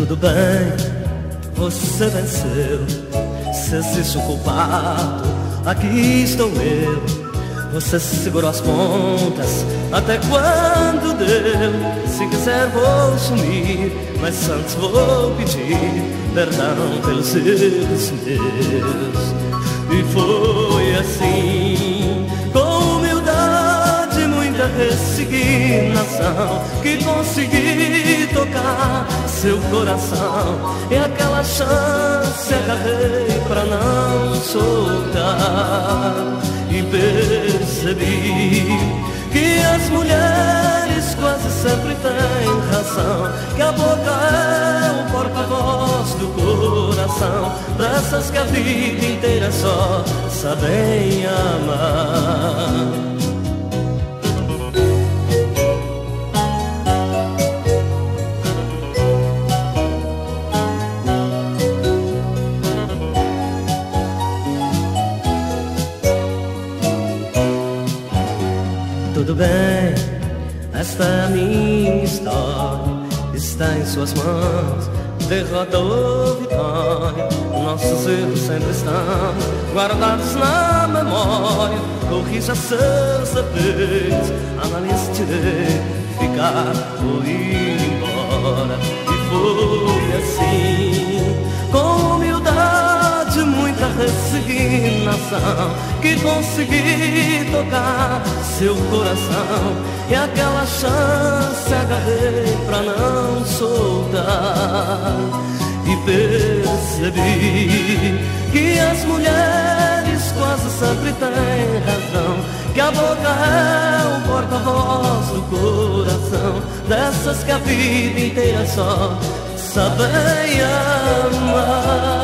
Tudo bem, você venceu. Se existe um culpado, aqui estou eu. Você segurou as pontas até quando deu. Se quiser vou sumir, mas antes vou pedir perdão pelos erros meus. E foi assim, resignação, que consegui tocar seu coração. E aquela chance agarrei pra não soltar. E percebi que as mulheres quase sempre têm razão, que a boca é o porta-voz do coração, dessas que a vida inteira só sabem amar. Tudo bem, esta é a minha história, está em suas mãos. Derrota ou vitória, nossos erros sempre estão guardados na memória. Corrija seus defeitos, analise direito, ficar ou ir embora. E foi resignação, que consegui tocar seu coração. E aquela chance agarrei pra não soltar. E percebi que as mulheres quase sempre têm razão. Que a boca é o porta-voz do coração. Dessas que a vida inteira só sabem amar.